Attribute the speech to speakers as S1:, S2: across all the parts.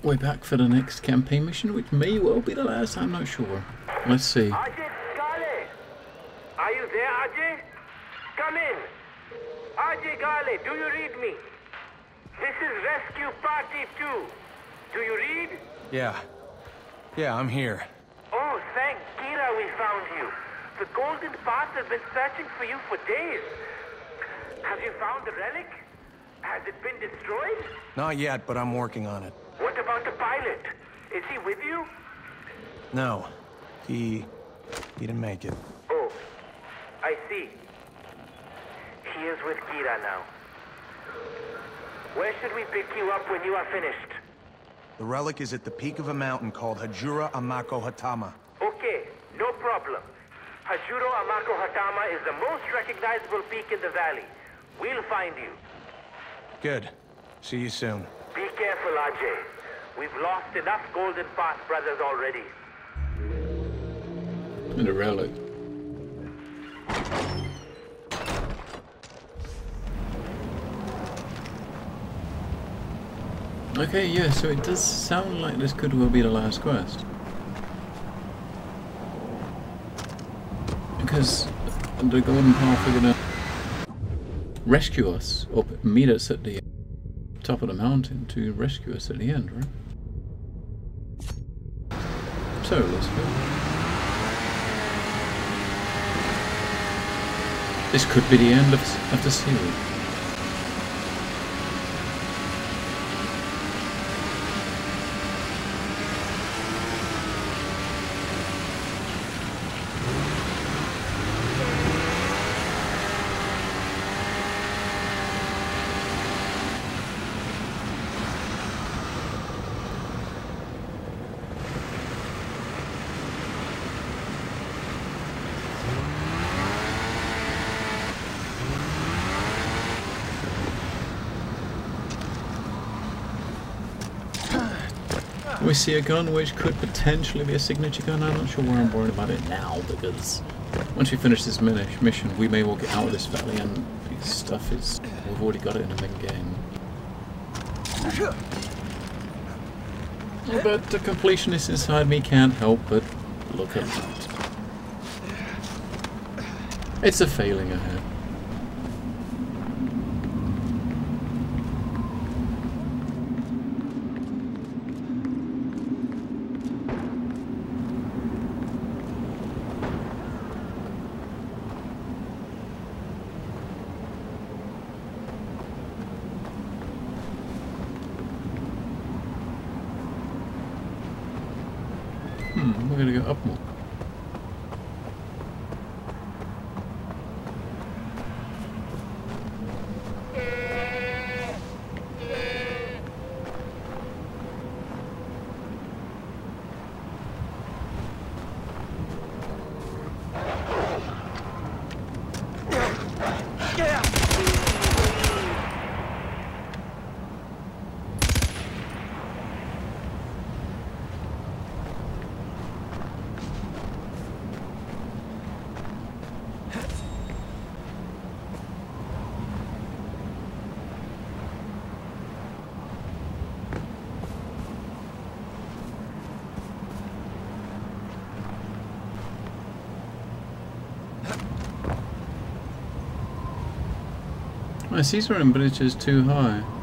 S1: We're back for the next campaign mission, which may well be the last, I'm not sure. Let's see.
S2: Ajay Gale! Are you there, Ajay? Come in! Ajay Gale, do you read me? This is Rescue Party 2. Do you read?
S3: Yeah. Yeah, I'm here.
S2: Oh, thank Kyra we found you. The Golden Path has been searching for you for days. Have you found the relic? Has it been destroyed?
S3: Not yet, but I'm working on it.
S2: What about the pilot? Is he with you?
S3: No. He... he didn't make it.
S2: Oh, I see. He is with Kyra now. Where should we pick you up when you are finished?
S3: The relic is at the peak of a mountain called Hajura Amako Hatama.
S2: Okay, no problem. Hajuro Amako Hatama is the most recognizable peak in the valley. We'll find you.
S3: Good. See you soon.
S2: Be careful, Ajay. We've lost enough Golden Path brothers already.
S1: And a relic. Okay, yeah, so it does sound like this could well be the last quest. Because the Golden Path are gonna rescue us, or meet us at the top of the mountain to rescue us at the end, right? So, let's go. This could be the end of, of the series. See a gun which could potentially be a signature gun. I'm not sure where I'm worried about it now because once we finish this mini- mission, we may well get out of this valley and the stuff is. We've already got it in the main game. But the completionist inside me can't help but look at that. It's a failing ahead. Hmm, we're gonna go up more. My Caesarian bridge is too high.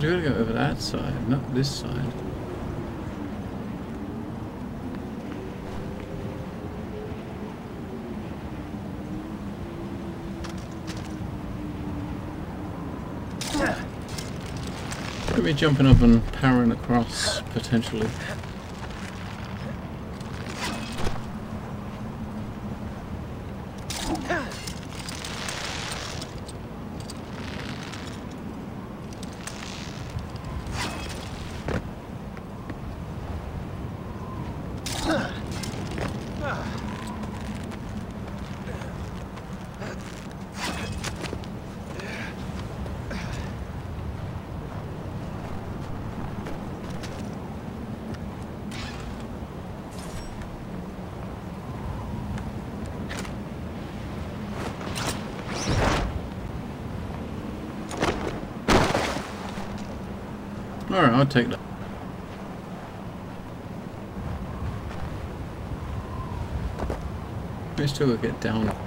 S1: You're gonna go over that side, not this side. Could be jumping up and powering across, potentially. Alright, I'll take that. I still get down.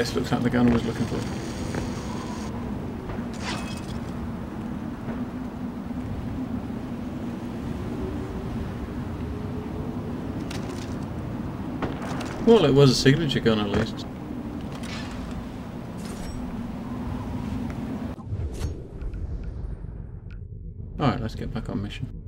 S1: This looks like the gun I was looking for. Well, it was a signature gun at least. Alright, let's get back on mission.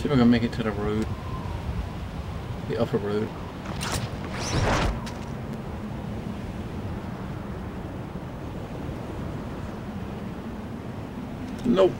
S1: See if I can make it to the road. The upper road. Nope.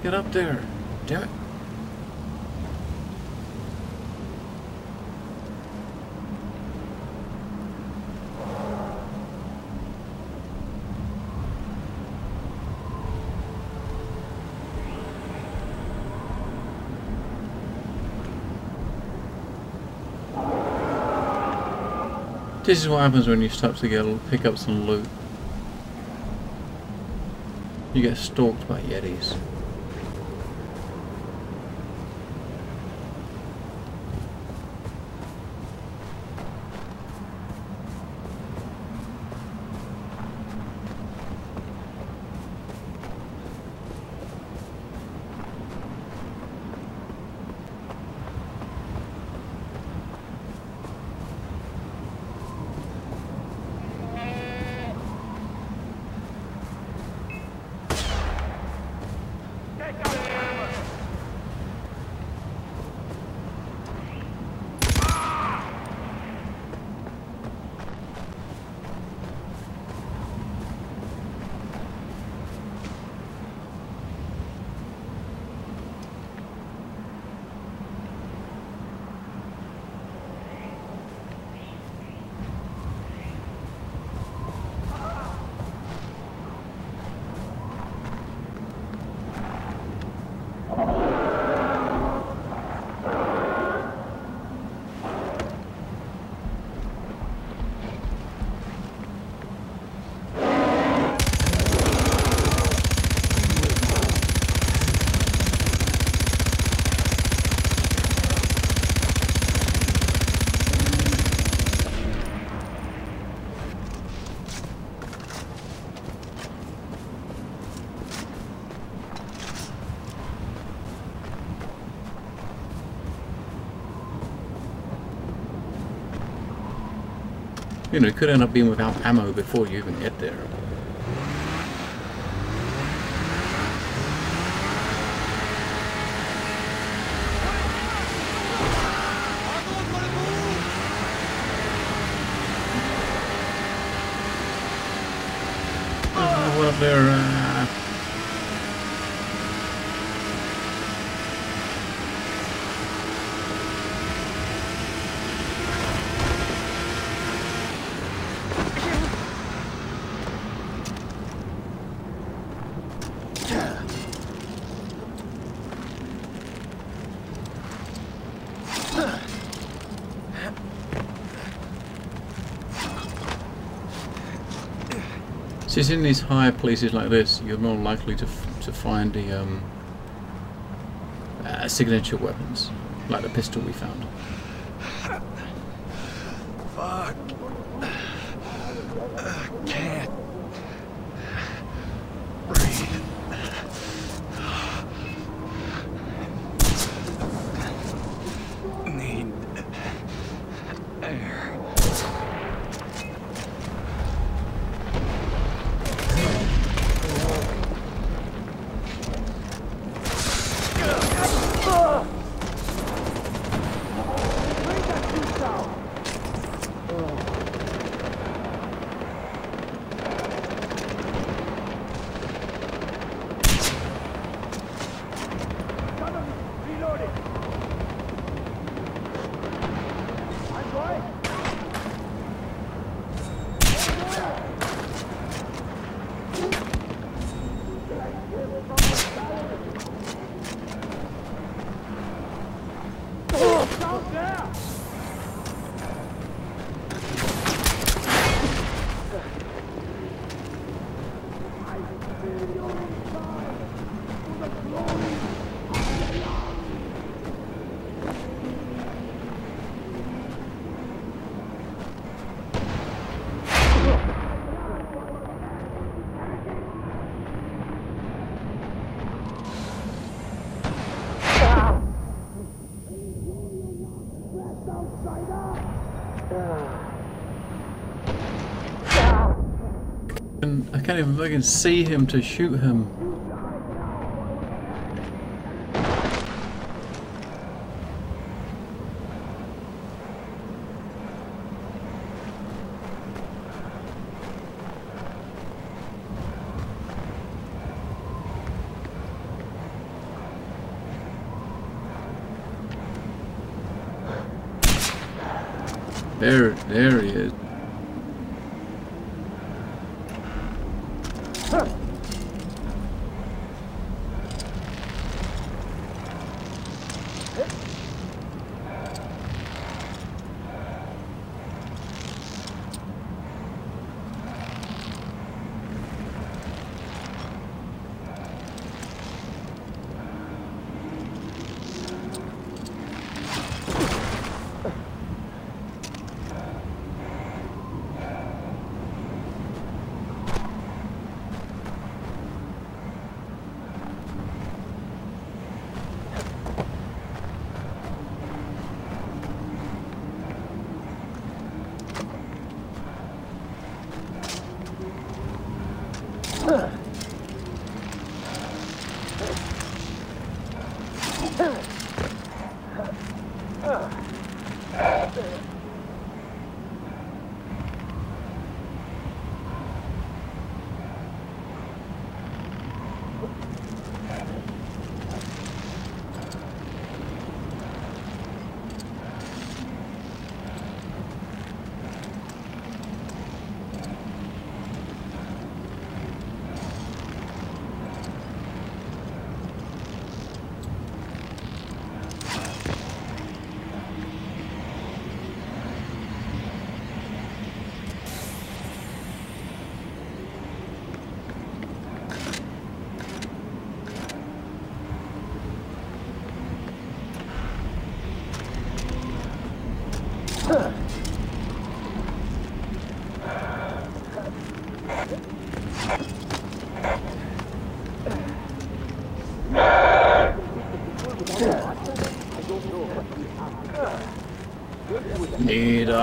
S1: Can't get up there? Damn it. This is what happens when you stop to get pick up some loot. You get stalked by Yetis. You know, it could end up being without ammo before you even get there. Oh, what up there? Uh, So in these higher places like this, you're more likely to to find the um, uh, signature weapons, like the pistol we found. Even fucking see him to shoot him. There, there he is. Need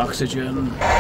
S1: oxygen.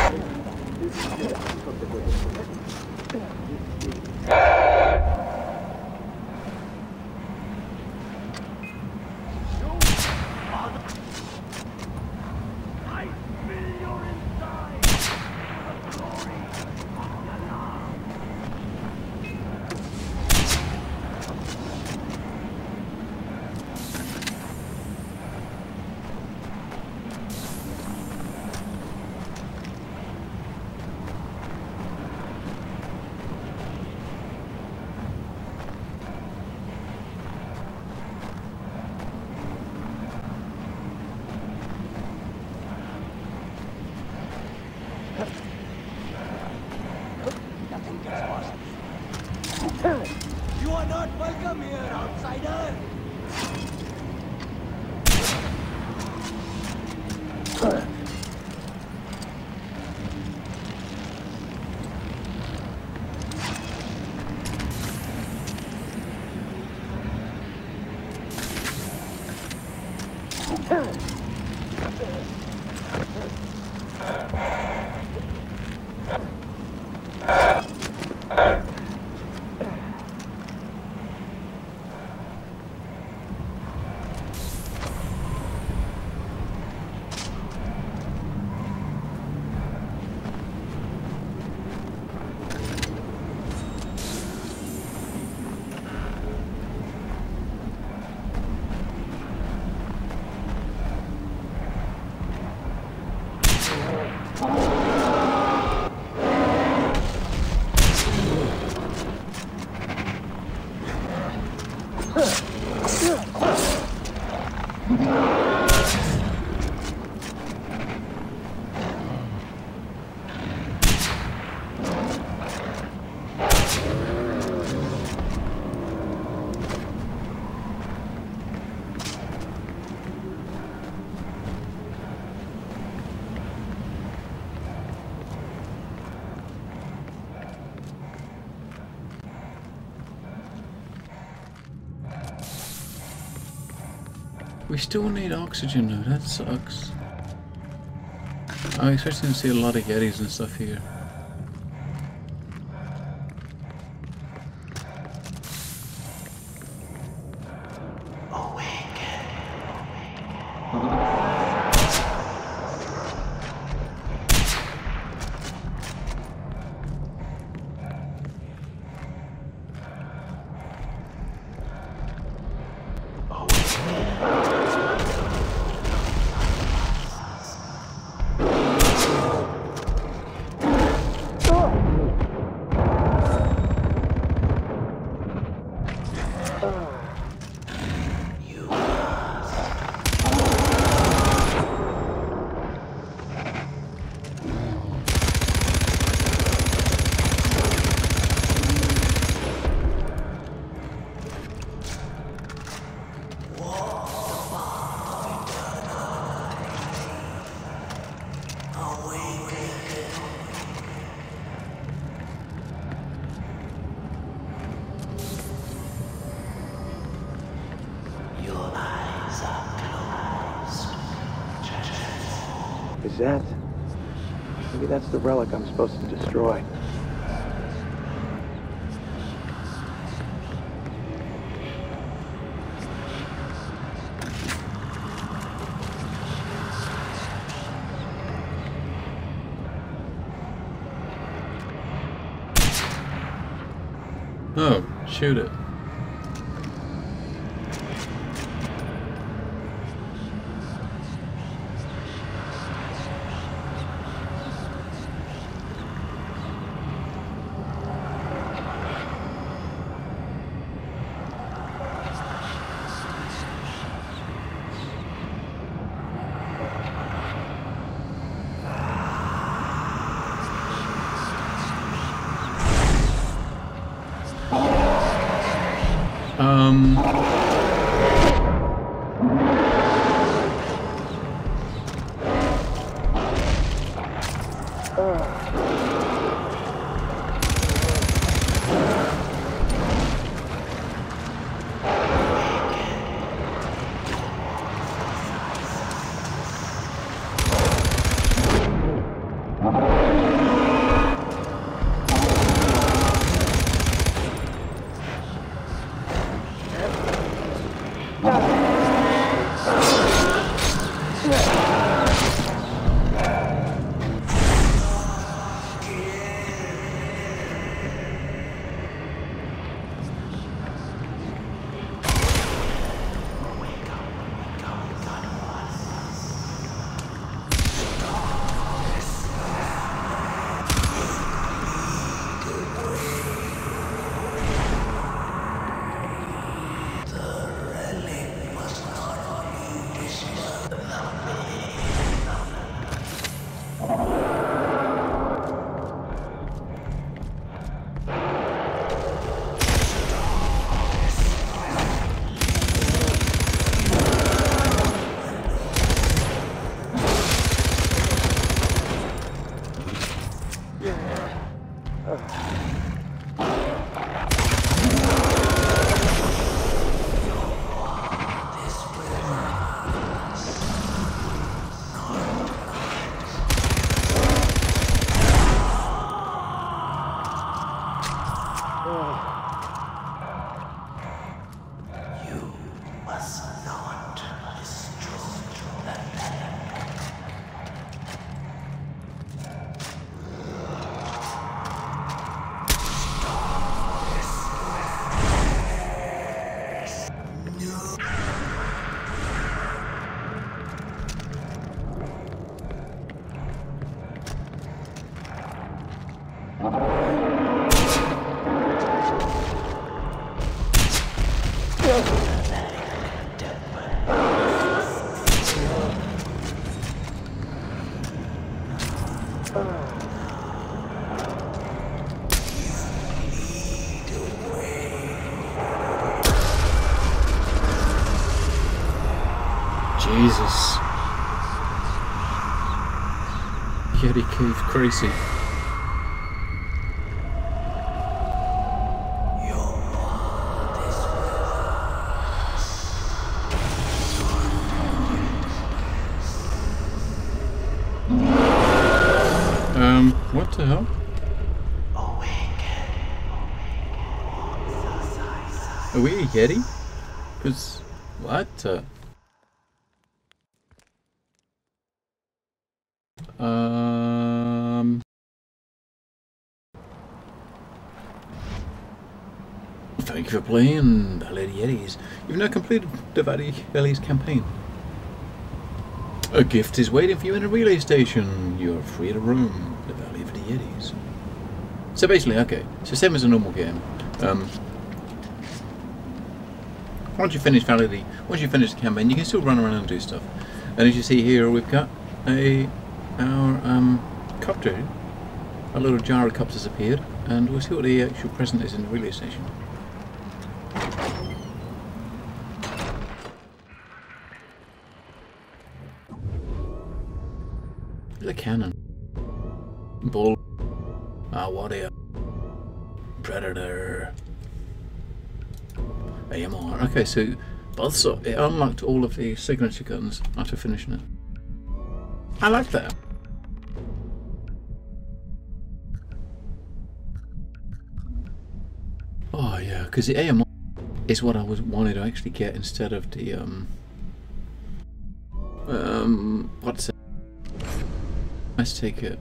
S1: We still need oxygen though, that sucks. I'm expecting to see a lot of Yetis and stuff here. Oh.
S3: Is that? Maybe that's the relic I'm supposed to destroy.
S1: Oh, shoot it. Cave crazy. Um, what the hell? Are we a Yeti? Because, what? Uh, Thank you for playing Valley Yetis. You've now completed the Valley Valley's campaign. A gift is waiting for you in a relay station. You are free to roam the Valley of the Yetis. So basically, okay, so same as a normal game. Um, once you finish Valley, of the- once you finish the campaign, you can still run around and do stuff. And as you see here, we've got a our um, copter. A little gyrocopter's appeared, and we'll see what the actual present is in the relay station. The cannon. Bull. Ah, warrior. Predator. AMR. Okay, so both so it unlocked all of the signature guns after finishing it. I like that. Oh yeah, because the AMR is what I was wanted to actually get instead of the um um what's it? Let's take it.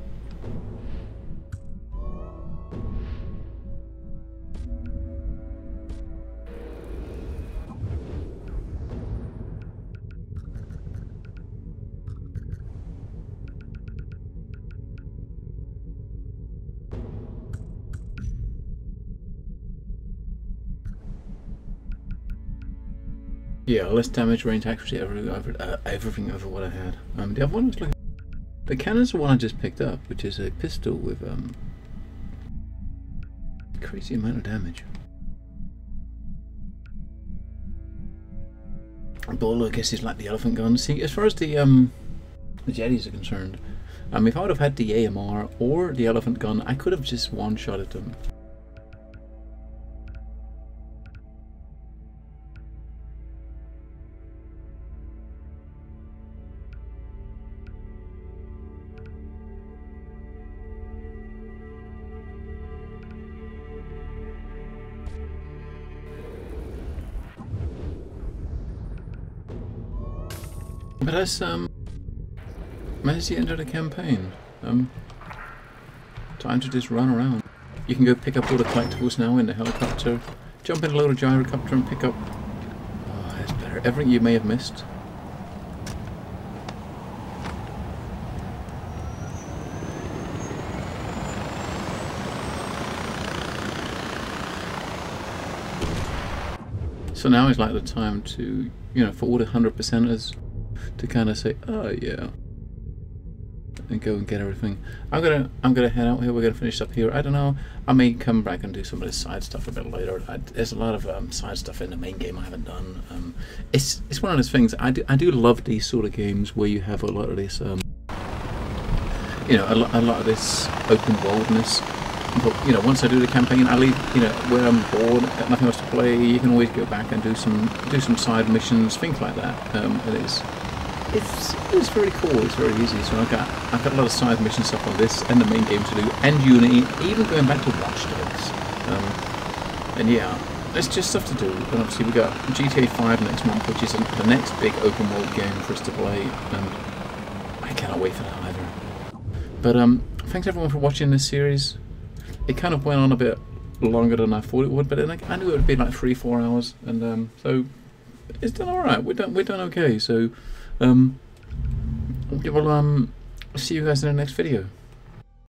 S1: Yeah, less damage, range, accuracy, uh, everything over what I had. Um, the other one was like the cannon's the one I just picked up, which is a pistol with um crazy amount of damage. Ball, I guess, is like the elephant gun. See, as far as the um the Yetis are concerned, um, if I would have had the AMR or the elephant gun, I could have just one-shotted them. But that's um the end of the campaign. Um time to just run around. You can go pick up all the collectibles now in the helicopter. Jump in a little gyrocopter and pick up Oh, that's better. Everything you may have missed. So now is like the time to, you know, for all the hundred percenters to kind of say, oh yeah, and go and get everything. I'm gonna I'm gonna head out here. We're gonna finish up here. I don't know. I may come back and do some of this side stuff a bit later. I, there's a lot of um, side stuff in the main game I haven't done. Um, it's it's one of those things. I do I do love these sort of games where you have a lot of this. Um, you know, a, a lot of this open worldness. But you know, once I do the campaign, I leave. You know, where I'm bored, got nothing else to play. You can always go back and do some do some side missions, things like that. Um, and it's it's very cool. It's very easy. So I've got I've got a lot of side mission stuff on this and the main game to do, and Unity, even going back to Watch Dogs. Um, and yeah, there's just stuff to do. And obviously we got GTA 5 next month, which is the next big open world game for us to play, and I cannot wait for that either. But um, thanks everyone for watching this series. It kind of went on a bit longer than I thought it would, but then, like, I knew it would be like three, four hours, and um, so it's done all right. We're done. We're done okay. So, um, well, um, see you guys in the next video.